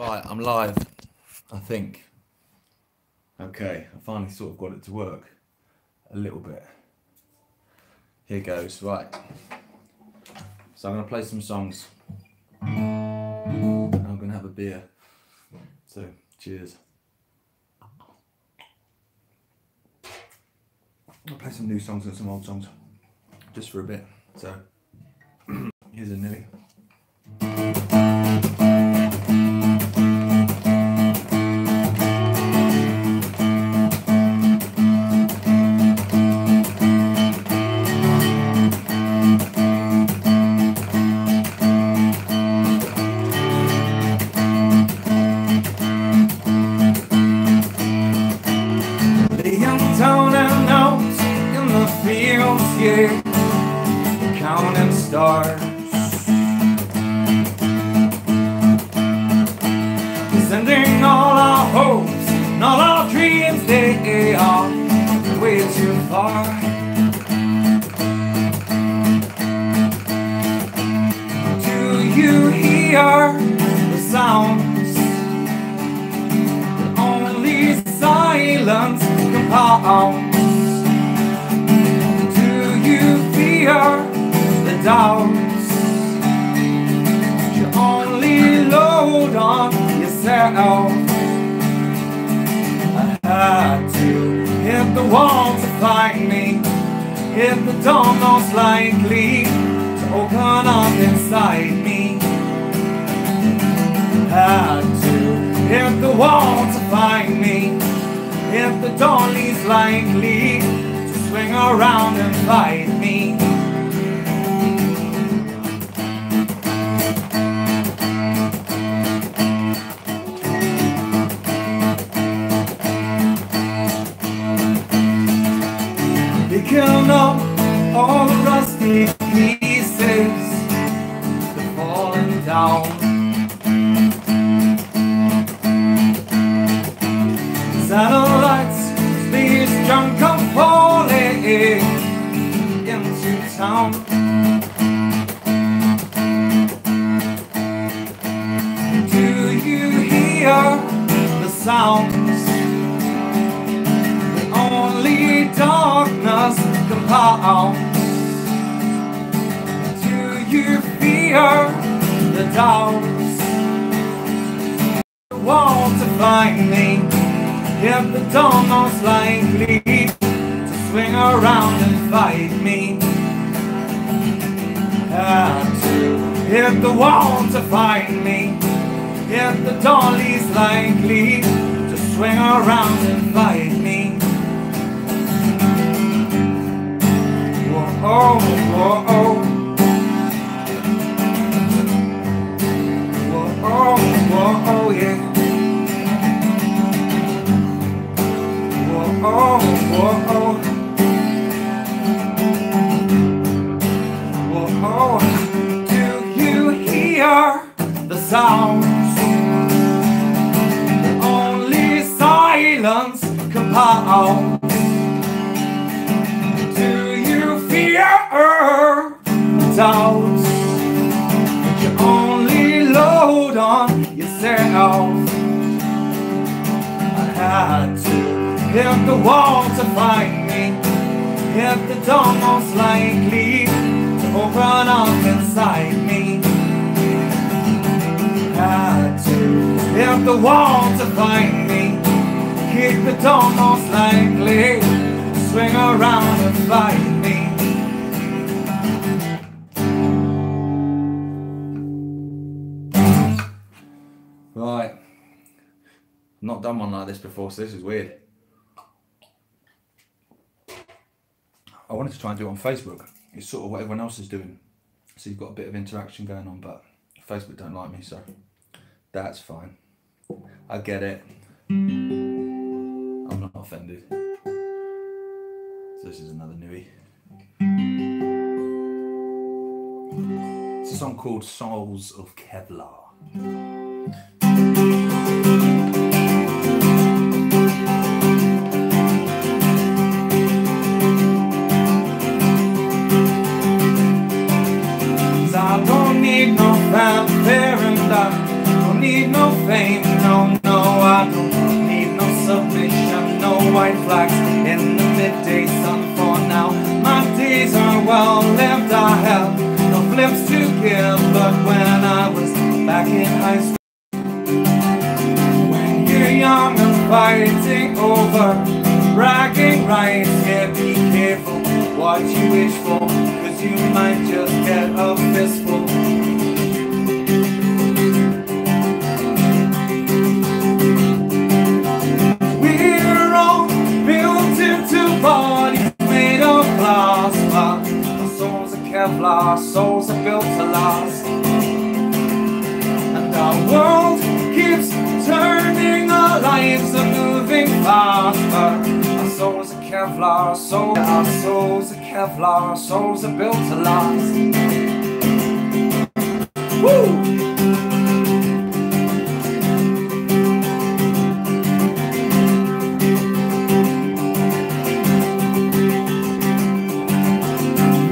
Right, I'm live. I think. Okay, I finally sort of got it to work a little bit. Here goes. Right. So I'm gonna play some songs. And I'm gonna have a beer. So cheers. I'll play some new songs and some old songs just for a bit. So here's a Nilly. Stars. Sending all our hopes and all our dreams, they are way too far. Do you hear the sounds? Yourself. I had to hit the wall to find me. Hit the door most likely to open up inside me. Had to hit the wall to find me. If the door least likely to swing around and fight me. You fear the doubts? want to find me If the dawn most likely To swing around and fight me. To hit the wall to find me If the dawn least likely To swing around and fight me. Whoa, oh, whoa, whoa Whoa, oh yeah. Whoa, whoa, oh. Whoa, oh. Do you hear the sounds? Only silence compounds. Do you fear doubts? Had to hit the wall to find me. Hit the door most likely to open up inside me. Had to hit the wall to find me. Kick the door most likely swing around and fight Not done one like this before, so this is weird. I wanted to try and do it on Facebook. It's sort of what everyone else is doing. So you've got a bit of interaction going on, but Facebook don't like me, so that's fine. I get it. I'm not offended. So this is another newie. It's a song called Souls of Kevlar. I don't need no submission, no white flags in the midday sun for now. My days are well lived, I have no flips to give, but when I was back in high school, when you're young and fighting over bragging rights, yeah, be careful what you wish for, cause you might just get a fistful. Lives are moving fast, our souls are Kevlar, souls, our souls are Kevlar, our souls are built to last. Woo!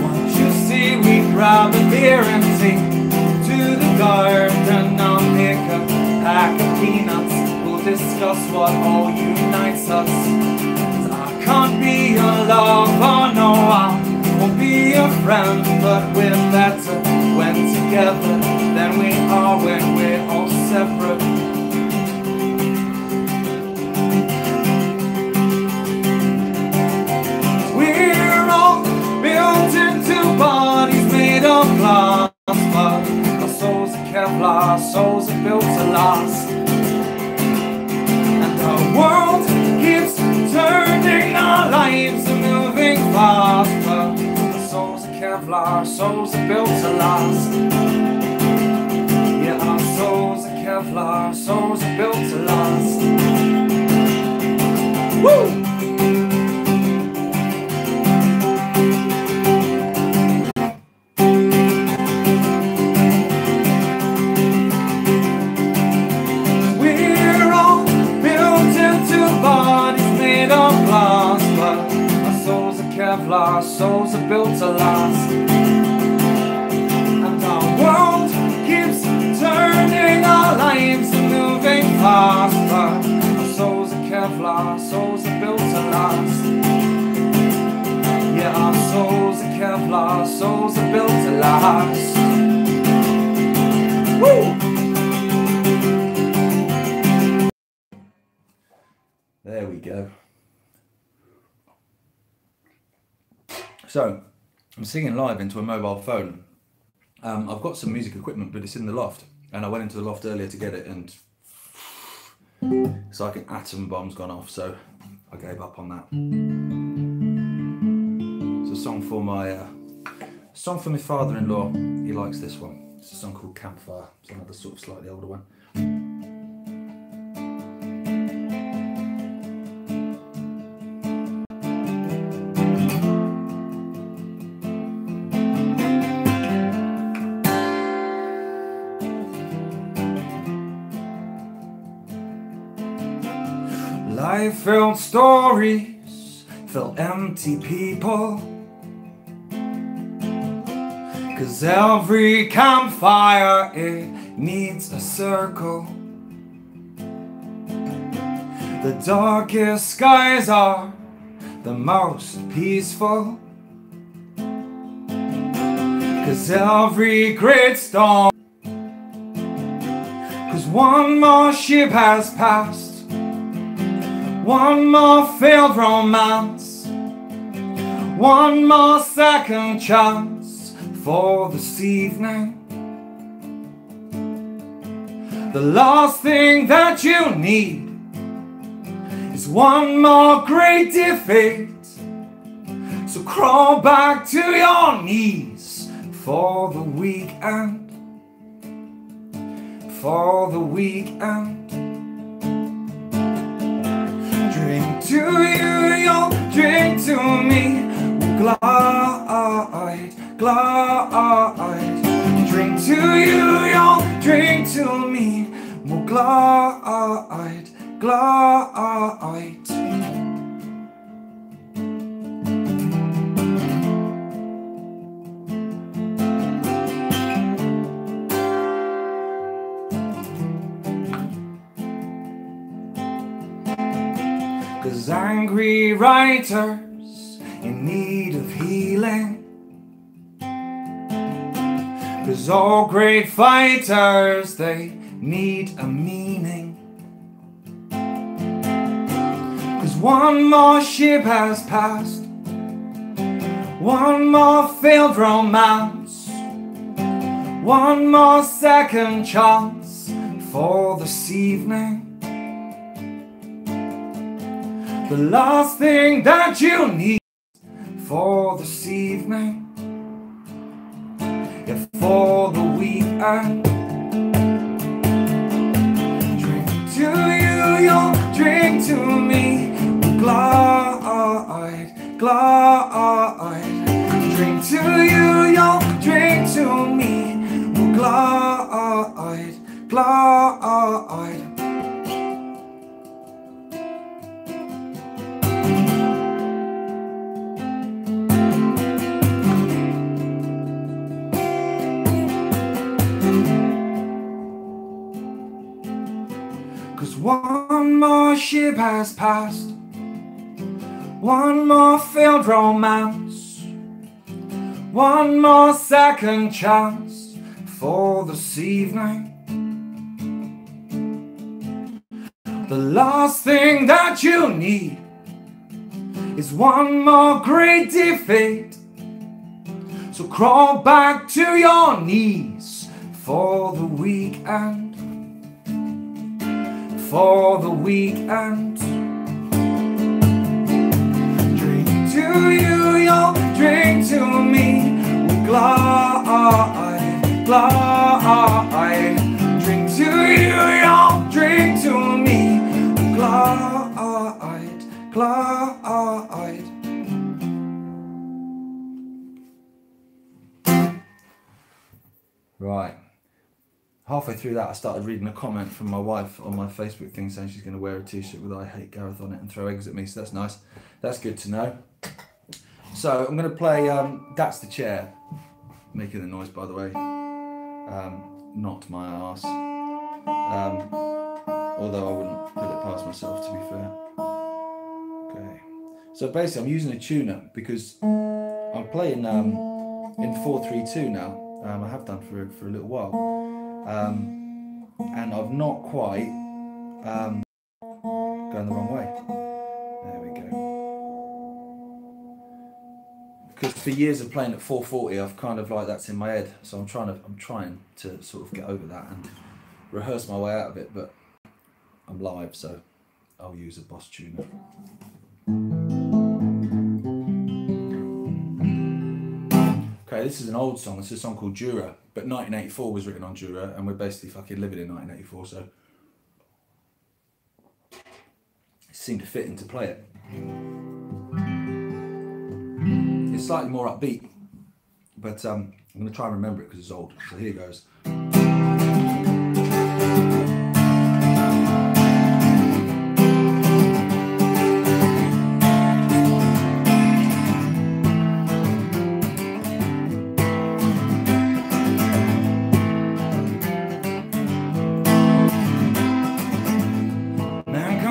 Once you see we grab a beer and sing to the garden, I'll pick a pack of peanuts. Discuss what all unites us. I can't be your lover, no, I won't be your friend, but we're better when together than we are when we're all separate. We're all built into bodies made of glass, but our souls are Kevlar, our souls are built to last. But our souls are Kevlar, our souls are built to last. Yeah, our souls are Kevlar, our souls are built to last. Woo! I'm singing live into a mobile phone. Um, I've got some music equipment, but it's in the loft. And I went into the loft earlier to get it, and it's like an atom bomb's gone off, so I gave up on that. It's a song for my uh, song for my father-in-law. He likes this one. It's a song called Campfire. It's another sort of slightly older one. Filled stories fill empty people. Cause every campfire it needs a circle. The darkest skies are the most peaceful. Cause every great storm, cause one more ship has passed. One more failed romance, one more second chance for this evening. The last thing that you need is one more great defeat. So crawl back to your knees for the weekend. For the weekend. To you, you'll drink to me. Glide, glide. Drink to you, you'll drink to me. More glide, writers in need of healing. Cause all great fighters, they need a meaning. Cause one more ship has passed, one more failed romance, one more second chance for this evening. The last thing that you need for this evening if for the weekend. Drink to you, you'll drink to me. Glide, glide. Drink to you, you'll drink to me. Glide, glide. Has passed, one more failed romance, one more second chance for this evening. The last thing that you need is one more great defeat. So crawl back to your knees for the weekend for the weekend. To you, you'll drink to me. We glide, glide. Drink to you, you'll drink to me. We glide, glide. Right halfway through that, I started reading a comment from my wife on my Facebook thing saying she's going to wear a t-shirt with "I hate Gareth" on it and throw eggs at me. So that's nice. That's good to know. So I'm going to play um, "That's the Chair," making the noise by the way. Um, not my ass. Um, although I wouldn't put it past myself to be fair. Okay. So basically, I'm using a tuner because I'm playing um, in four three two now. Um, I have done for for a little while um, and I've not quite going the wrong way. There we go. Because for years of playing at 440, I've kind of like that's in my head. So I'm trying to I'm trying to sort of get over that and rehearse my way out of it. But I'm live, so I'll use a Boss tuner. Okay, this is an old song. It's a song called Jura, but 1984 was written on Jura, and we're basically fucking living in 1984, so it seemed to fit in to play it. It's slightly more upbeat, but um, I'm going to try and remember it because it's old. So here goes.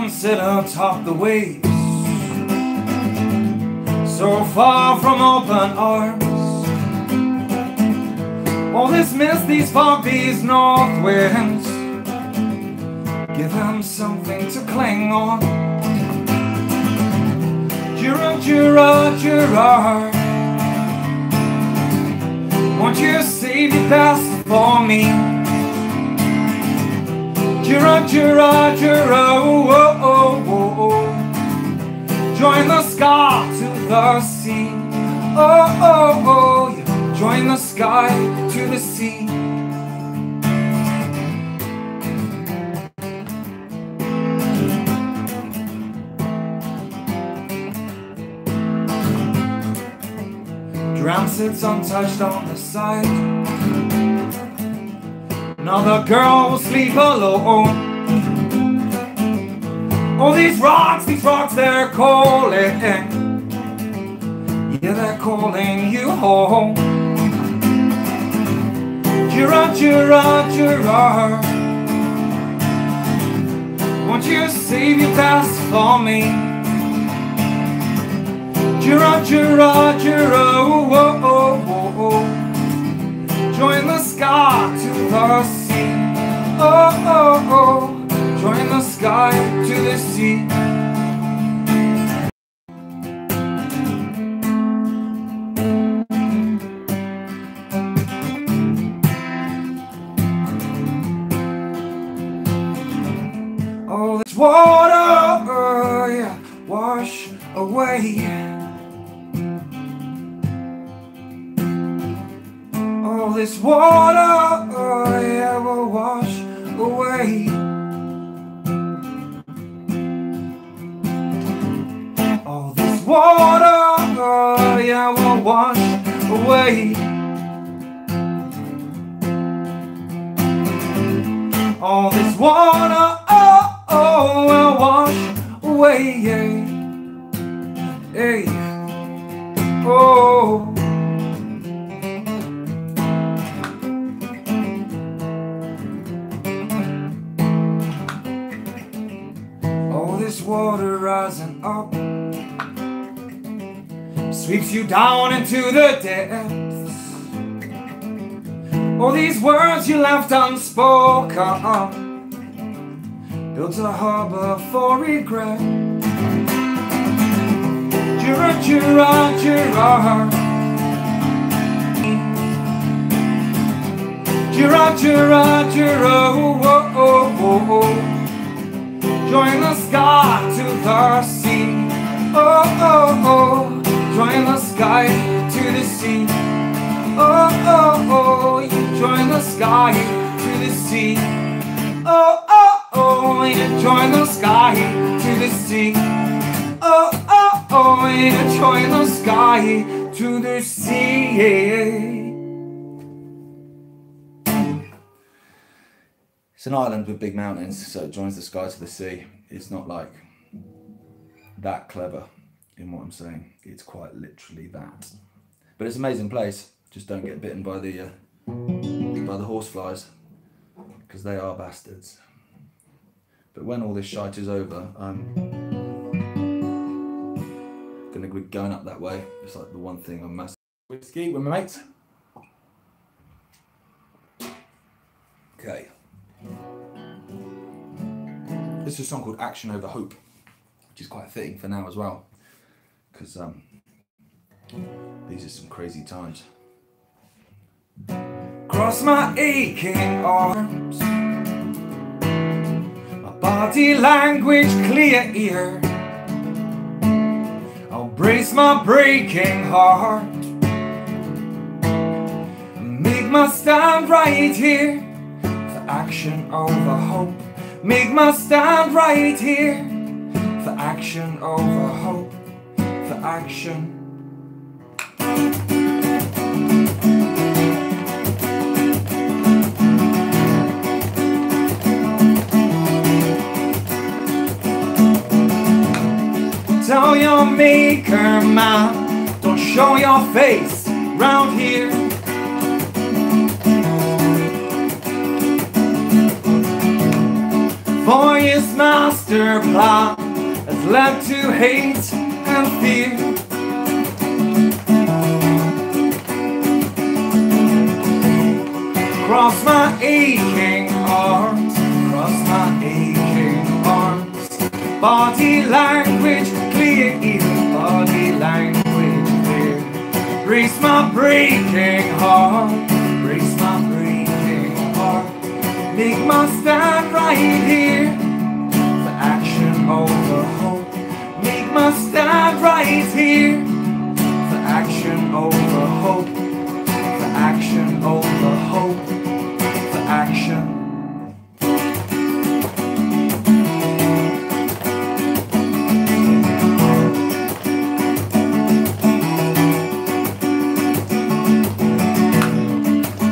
sit atop the waves So far from open arms. All this mist, these fog, these north winds Give them something to cling on. Jura, Jura, Jura Won't you save your best for me? Jura, Jura, Jura, oh, oh, oh, oh. Join the sky the sea. Oh, oh, oh, yeah. Join the sky to the sea. Drown sits untouched on the side. Another girl will sleep alone. All these rocks, these rocks, they're calling. Yeah, they're calling you home. Jura, Jura, Jura. Won't you save your past for me? Roger, oh, oh, oh, oh, oh. Join the sky to the sea. Oh, oh, oh. Join the sky to the sea. Sweeps you down into the depths. All these words you left unspoken built a harbor for regret. Jura, jura, jura. Jura, jura, jura. Oh, oh, oh. Join the sky to the sea. Oh, oh, oh. Join the sky to the sea. Oh, oh, oh. You join the sky to the sea. Oh, oh, oh. You join the sky to the sea. Oh, oh, oh. You join the sky to the sea. It's an island with big mountains, so it joins the sky to the sea. It's not like that clever in what I'm saying. It's quite literally that. But it's an amazing place. Just don't get bitten by the uh, by the horseflies because they are bastards. But when all this shite is over, I'm gonna be going up that way. It's like the one thing I'm massive. Whiskey with my mates. Okay. This is a song called Action Over Hope, which is quite fitting for now as well, because um, these are some crazy times. Cross my aching arms, my body language clear ear. I'll brace my breaking heart, make my stand right here for action over hope. Make my stand right here for action over hope, for action. Tell your maker, man, don't show your face round here. For his master plan has led to hate Cross my aching arms, cross my aching arms. Body language clear, even body language clear. Brace my breaking heart, brace my breaking heart. Make my stand right here for action over. Stand right here for action over hope. For action over hope. For action.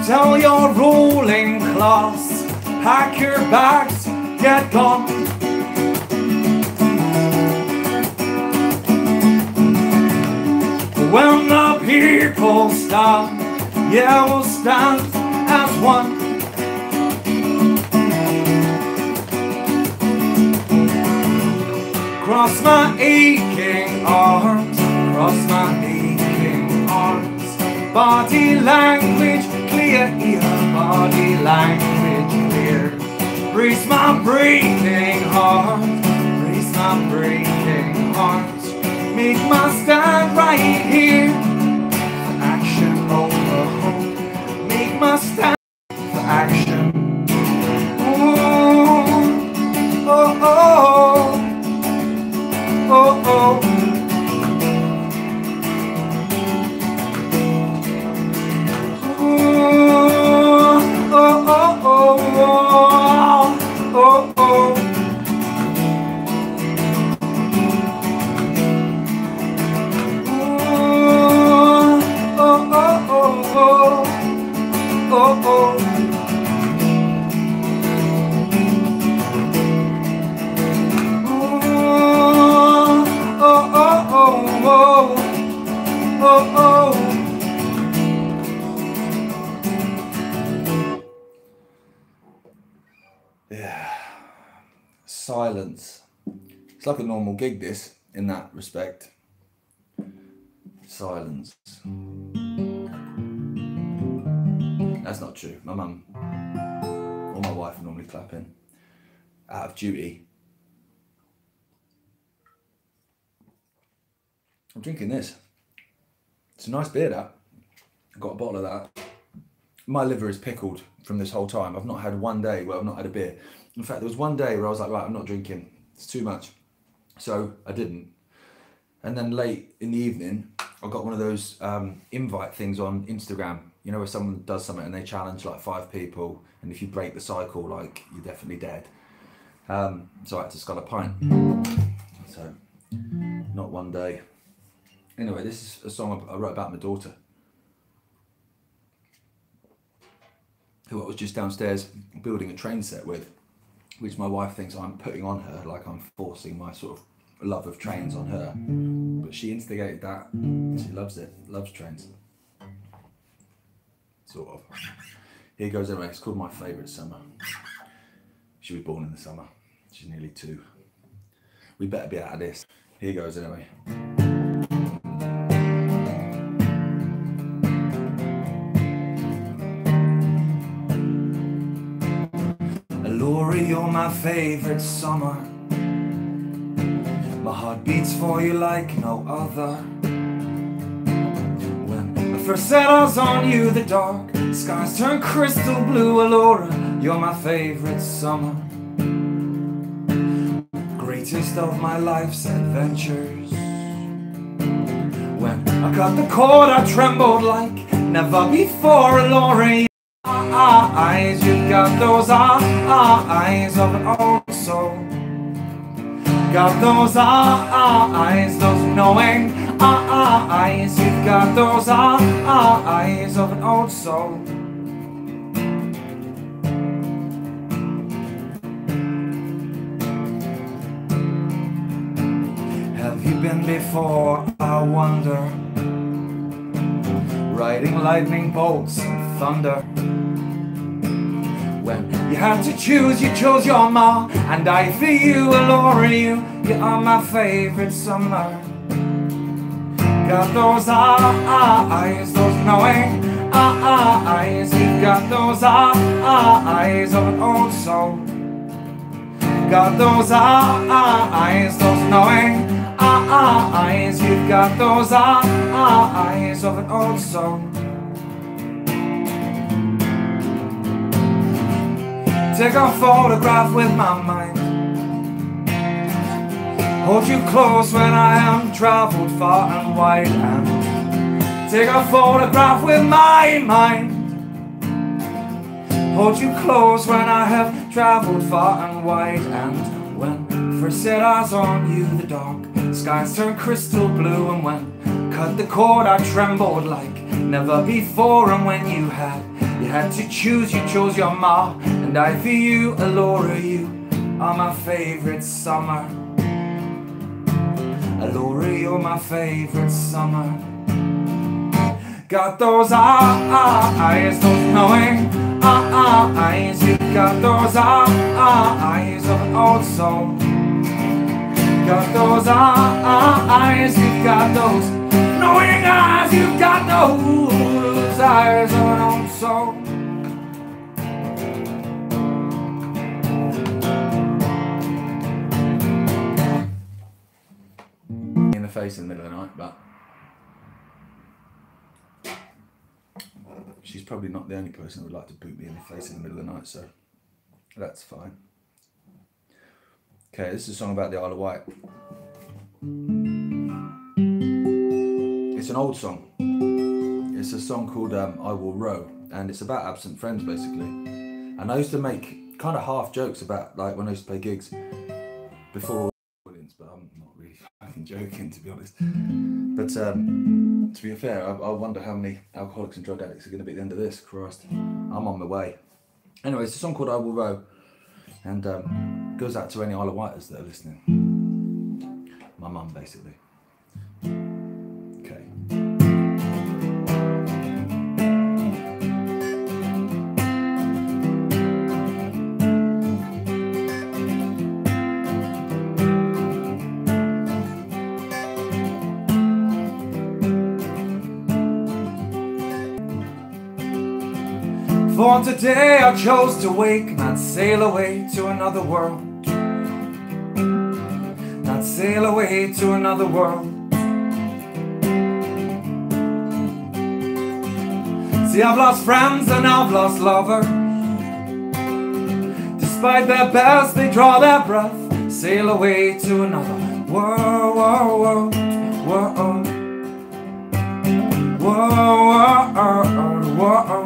Tell your ruling class, pack your bags, get gone. When the people stop, yeah, we'll stand as one. Cross my aching arms, cross my aching arms. Body language clear, yeah, body language clear. Breathe my breathing heart, breathe my breathing. Make my stand right here. Action over hope. Make my stand gig, this, in that respect. Silence. That's not true. My mum or my wife normally clapping out of duty. I'm drinking this. It's a nice beer, that. I got a bottle of that. My liver is pickled from this whole time. I've not had one day where I've not had a beer. In fact, there was one day where I was like, right, I'm not drinking. It's too much. So I didn't. And then late in the evening, I got one of those um, invite things on Instagram. You know, where someone does something and they challenge like five people, and if you break the cycle, like you're definitely dead. Um, so I had to scull a pint. So, not one day. Anyway, this is a song I wrote about my daughter. who I was just downstairs building a train set with, which my wife thinks I'm putting on her, like I'm forcing my sort of love of trains on her. But she instigated that. She loves it, loves trains. Sort of. Here goes anyway, it's called My Favourite Summer. She was born in the summer. She's nearly two. We better be out of this. Here goes anyway. My favorite summer. My heart beats for you like no other. When I first set eyes on you, the dark skies turn crystal blue. Alora, you're my favorite summer. Greatest of my life's adventures. When I cut the cord, I trembled like never before, Alora. Eyes, you've got those ah, ah, eyes of an old soul. Got those ah, ah, eyes, those knowing ah, ah, eyes. You've got those ah, ah, eyes of an old soul. Have you been before? I wonder. Riding lightning bolts and thunder. When you had to choose, you chose your ma, and I for you, Laura, you, you are my favorite summer. Got those ah ah eyes, those knowing ah eyes. You got those eyes of an old soul. Got those eyes, those knowing ah ah eyes. You've got those eyes of an old soul. Take a photograph with my mind. Hold you close when I am traveled far and wide and take a photograph with my mind. Hold you close when I have traveled far and wide and when first set eyes on you the dark skies turn crystal blue and when cut the cord I trembled like never before and when you had you had to choose you chose your ma and I for you Alora you are my favorite summer Alora you're my favorite summer Got those ah ah eyes, those knowing ah eyes. You got those eyes of an old soul. Got those eyes. You got those Knowing eyes, you've got no desires of an own soul. Face in the middle of the night, but she's probably not the only person who would like to boot me in the face in the middle of the night, so that's fine. Okay, this is a song about the Isle of Wight. It's an old song. It's a song called um, I Will Row, and it's about absent friends basically. And I used to make kind of half jokes about like when I used to play gigs before fucking joking to be honest. But um, to be fair, I, I wonder how many alcoholics and drug addicts are going to be at the end of this. Christ, I'm on my way. Anyway, it's a song called I Will Row, and um, goes out to any Isle of Wighters that are listening. My mum, basically. For today I chose to wake, not sail away to another world. Not sail away to another world. See, I've lost friends and I've lost lovers. Despite their best, they draw their breath, sail away to another world, world, world, world, world, world,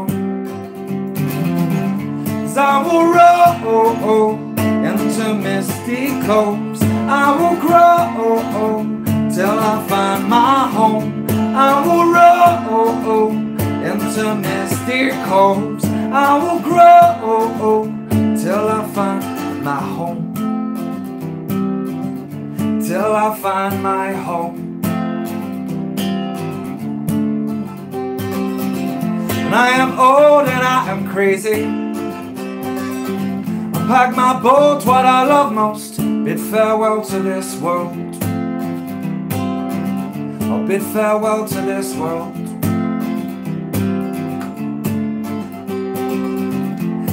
I will row into misty coves, I will grow till I find my home. I will row into misty coves, I will grow till I find my home. Till I find my home. And I am old and I am crazy. Pack my boat, what I love most. Bid farewell to this world. I'll bid farewell to this world.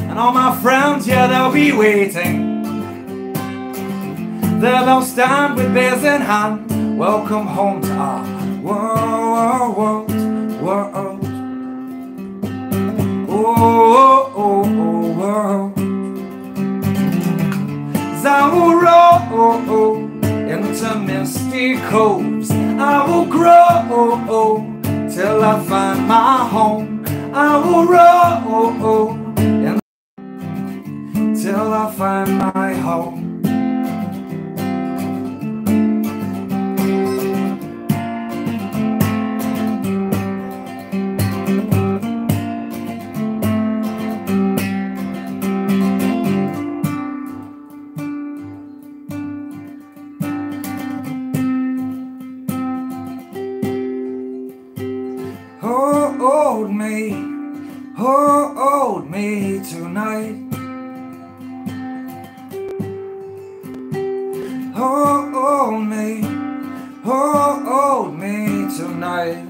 And all my friends, yeah, they'll be waiting. They'll stand with beers in hand. Welcome home to our world, world, world. Oh, oh, oh, row into misty coves. I will grow till I find my home. I will row till I find my home. Hold me tonight. Hold me, hold me tonight.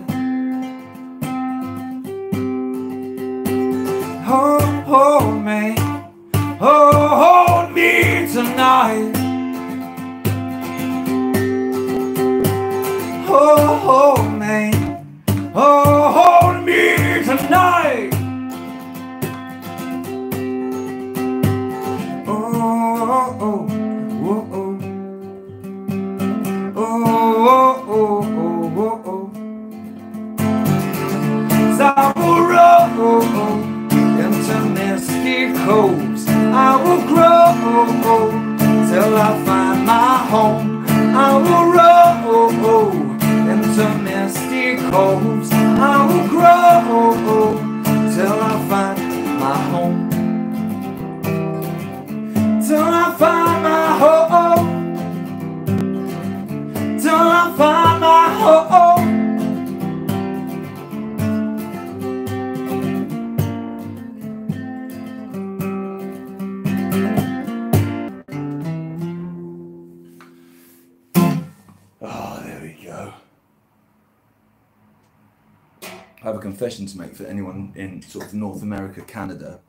I find Oh, there we go. I have a confession to make for anyone in sort of North America, Canada.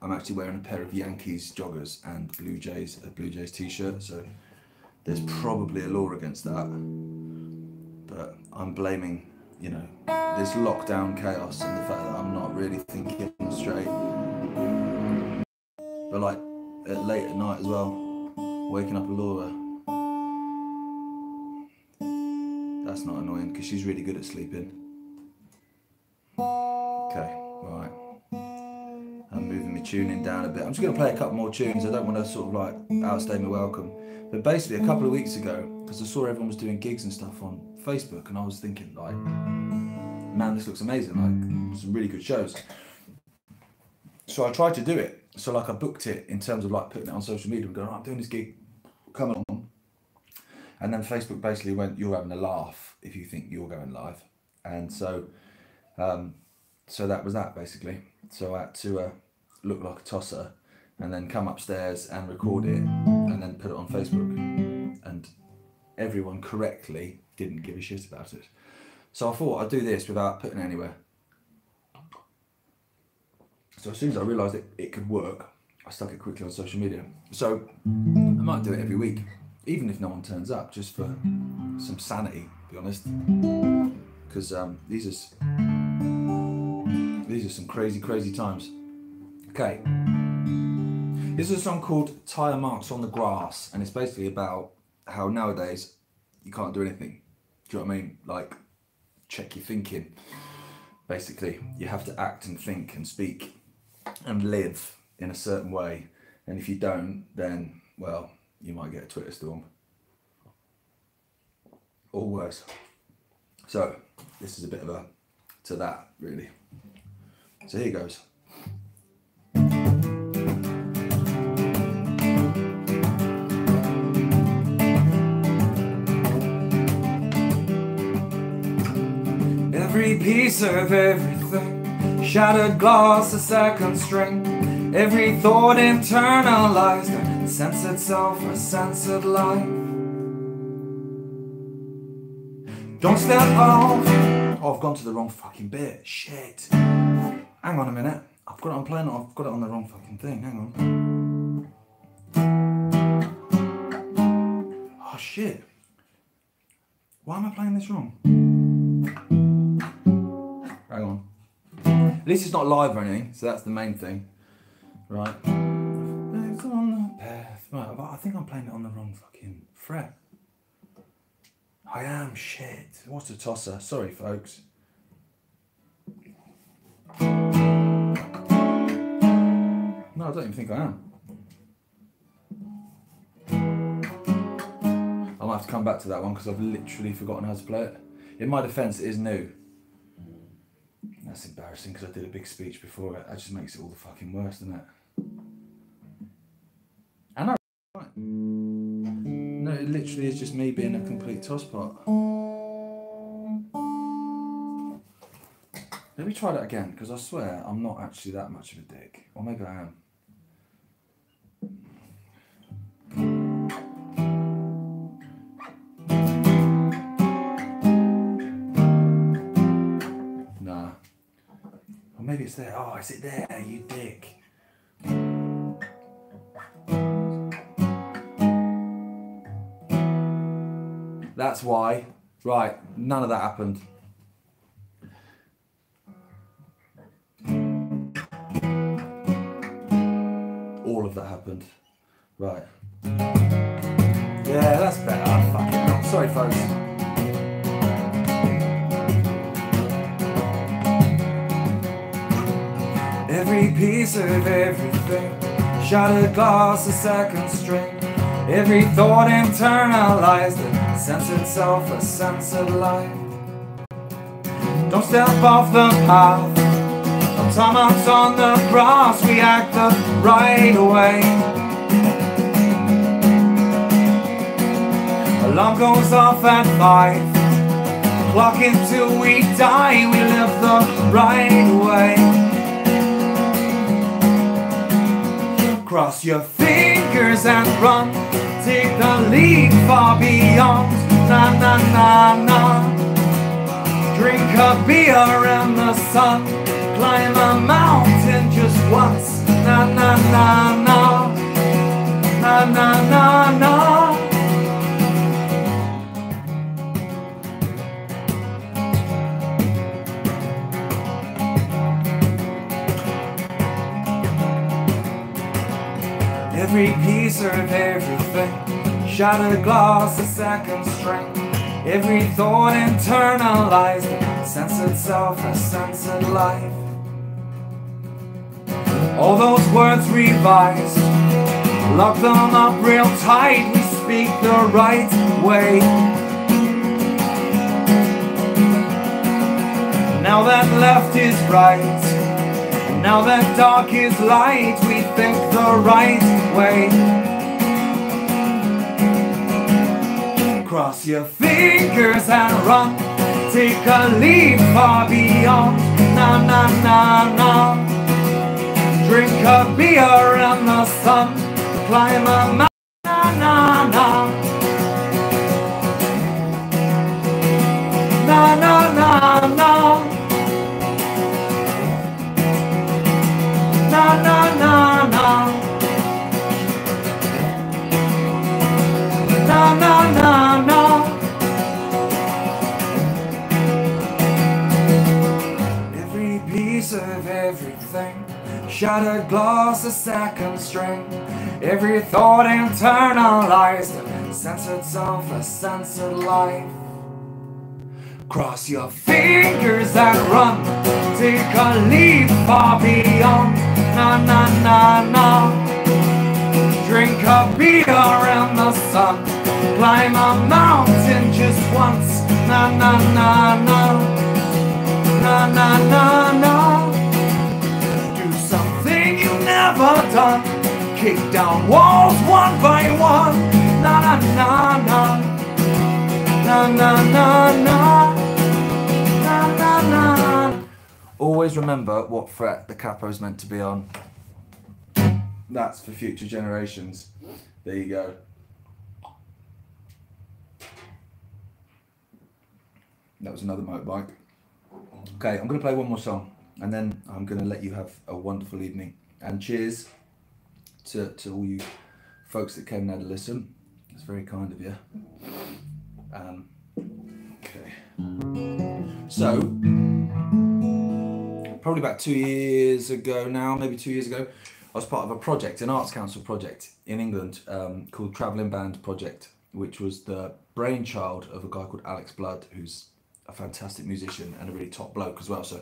I'm actually wearing a pair of Yankees joggers and Blue Jays, a Blue Jays t-shirt, so there's probably a law against that. But I'm blaming, you know, this lockdown chaos and the fact that I'm not really thinking straight. But like, late at night as well, waking up a Laura That's not annoying because she's really good at sleeping. Okay, right. I'm moving my tuning down a bit. I'm just going to play a couple more tunes. I don't want to sort of like outstay my welcome. But basically, a couple of weeks ago, because I saw everyone was doing gigs and stuff on Facebook, and I was thinking, like, man, this looks amazing. Like, some really good shows. So I tried to do it. So like I booked it in terms of like putting it on social media and going, oh, I'm doing this gig, come on. And then Facebook basically went, you're having a laugh if you think you're going live. And so, um, so that was that basically. So I had to uh, look like a tosser and then come upstairs and record it and then put it on Facebook. And everyone correctly didn't give a shit about it. So I thought I'd do this without putting it anywhere. So as soon as I realised it, it could work, I stuck it quickly on social media. So I might do it every week, even if no one turns up, just for some sanity, to be honest. Because um, these are these are some crazy, crazy times. Okay. This is a song called Tire Marks on the Grass, and it's basically about how nowadays you can't do anything. Do you know what I mean? Like, check your thinking. Basically, you have to act and think and speak and live in a certain way. And if you don't, then, well, you might get a Twitter storm. Or worse. So, this is a bit of a to that, really. So here goes. Every piece of everything Shattered glass, a second string. Every thought internalized censored self or censored life. Don't step off. Oh, I've gone to the wrong fucking bit. Shit. Hang on a minute. I've got it on playing. I've got it on the wrong fucking thing. Hang on. Oh shit. Why am I playing this wrong? Hang on. At least it's not live or anything, so that's the main thing. Right. On the path. Right, but I think I'm playing it on the wrong fucking fret. I am shit. What's a tosser? Sorry, folks. No, I don't even think I am. I might have to come back to that one because I've literally forgotten how to play it. In my defence, it is new. That's embarrassing because I did a big speech before it. That just makes it all the fucking worse, doesn't it? I. No, it literally is just me being a complete tosspot. Let me try that again because I swear I'm not actually that much of a dick. Or maybe I am. Nah. Or maybe it's there. Oh, is it there? You dick. That's why. Right, none of that happened. All of that happened. Right. Yeah, that's better. Fucking hell. Sorry, folks. Every piece of everything. Shattered glass, a second string. Every thought internalized censored self, a censored life. Don't step off the path. Time on the grass, we act the right way. Alarm goes off at five. Clock until we die, we live the right way. Cross your fingers and run. Take the leap far beyond. Na na na na. Drink a beer in the sun, climb a mountain just once. Na na na na, na na na na. Every piece of everything, shattered glass, a second string. Every thought internalized, censored self, a censored life. All those words revised, lock them up real tight. We speak the right way. Now that left is right. Now that dark is light, we think the right way. Cross your fingers and run. Take a leap far beyond. Na na na na. Drink a beer in the sun. Climb a mountain. Shattered glass, a second string. Every thought internalized, censored self, a censored life. Cross your fingers and run. Take a leap far beyond. Na na na na. Drink a beer in the sun. Climb a mountain just once. Na na na na. Na na na na. Never done. Kick down walls one by one. Na na na na. Na na na na. Na na na. Always remember what fret the capo is meant to be on. That's for future generations. There you go. That was another motorbike. Okay, I'm going to play one more song and then I'm going to let you have a wonderful evening. And cheers to, to all you folks that came and had a listen. It's very kind of you. Um, okay. So, probably about two years ago now, maybe two years ago, I was part of a project, an Arts Council project in England um, called Travelling Band Project, which was the brainchild of a guy called Alex Blood, who's a fantastic musician and a really top bloke as well. So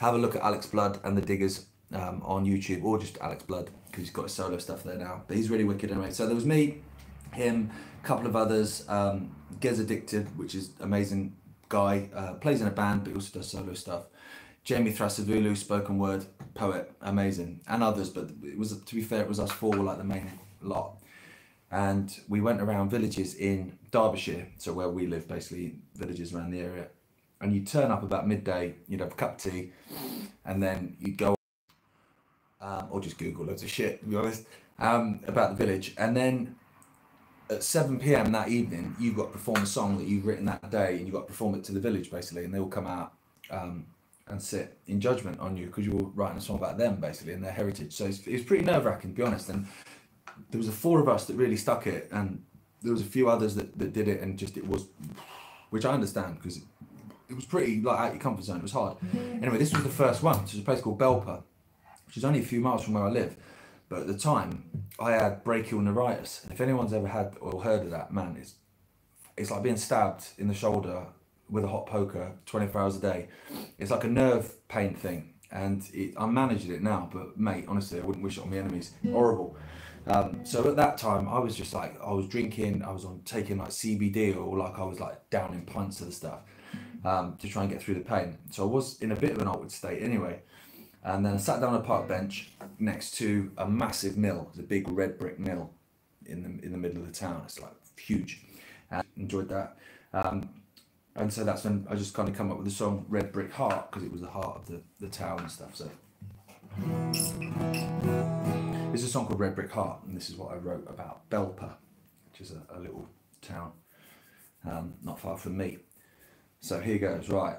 have a look at Alex Blood and the Diggers um, on YouTube, or just Alex Blood because he's got his solo stuff there now. But he's really wicked anyway. So there was me, him, a couple of others. Um, Gez Addicted, which is amazing guy, uh, plays in a band but he also does solo stuff. Jamie Thrasivoulou, spoken word poet, amazing, and others. But it was to be fair, it was us four were like the main lot, and we went around villages in Derbyshire, so where we live, basically villages around the area. And you'd turn up about midday, you'd have a cup of tea, and then you'd go, um, or just Google loads of shit, to be honest, um, about the village, and then at 7 p.m. that evening, you've got to perform a song that you've written that day, and you've got to perform it to the village basically, and they all come out um, and sit in judgment on you because you're writing a song about them basically and their heritage. So it's, it's pretty nerve wracking, to be honest. And there was a four of us that really stuck it, and there was a few others that, that did it, and just it was, which I understand because it, it was pretty like out your comfort zone. It was hard. Anyway, this was the first one. Which is a place called Belper, which is only a few miles from where I live. But at the time, I had brachial neuritis. And if anyone's ever had or heard of that, man, it's it's like being stabbed in the shoulder with a hot poker 24 hours a day. It's like a nerve pain thing. And it, I'm managing it now, but mate, honestly, I wouldn't wish it on my enemies. Horrible. Um, so at that time, I was just like, I was drinking, I was on taking like CBD or like I was like down in pints of the stuff um, to try and get through the pain. So I was in a bit of an altered state anyway. And then I sat down on a park bench next to a massive mill, a big red brick mill in the in the middle of the town. It's like huge. And enjoyed that. Um, and so that's when I just kind of come up with the song Red Brick Heart because it was the heart of the, the town and stuff. So it's a song called Red Brick Heart, and this is what I wrote about Belper, which is a, a little town um, not far from me. So here goes, right.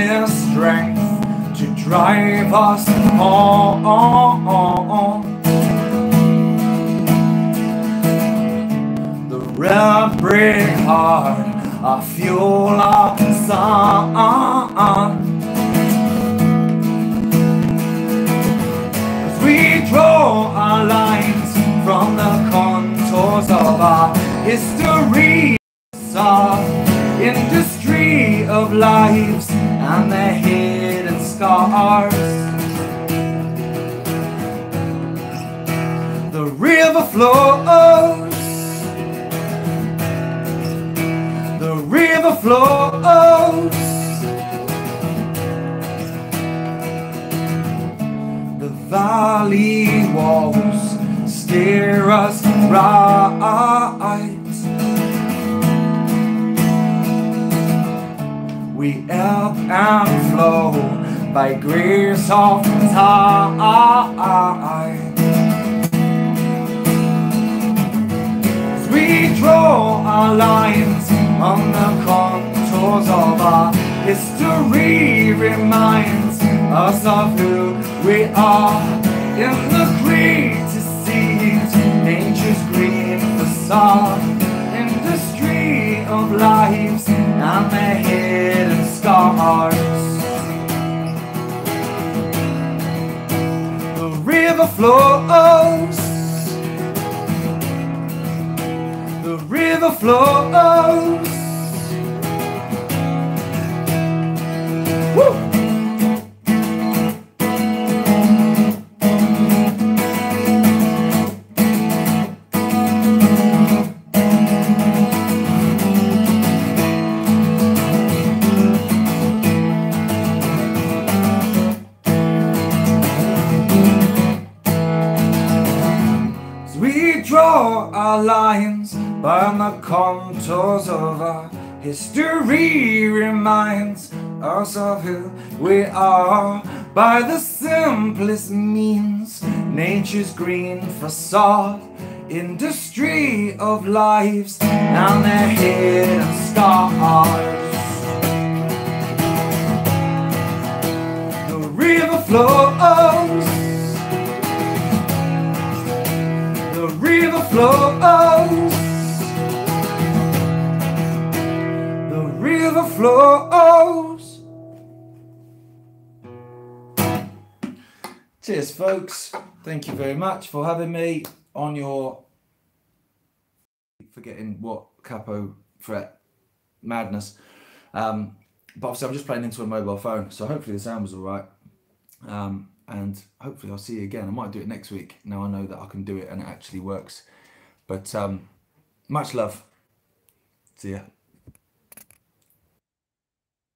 Harness strength to drive us on. The red brick heart, our fuel, our sun. As we draw our lines from the contours of our history our industry of lives and their hidden scars. The river flows. The river flows. The valley walls steer us right. We ebb and flow by grace of tide. As we draw our lines on the contours of our history, reminds us of who we are in the greatest seas, nature's green facade, industry of lives and their hidden scars. The river flows. The river flows. By the contours of our history reminds us of who we are by the simplest means. Nature's green facade industry of lives and their hidden scars the river flows. The river flows. The river flows. Cheers, folks. Thank you very much for having me on your forgetting what capo fret madness. Um, but obviously, I'm just playing into a mobile phone, so hopefully the sound was all right. Um, and hopefully, I'll see you again. I might do it next week. Now I know that I can do it and it actually works. But um, much love. See ya.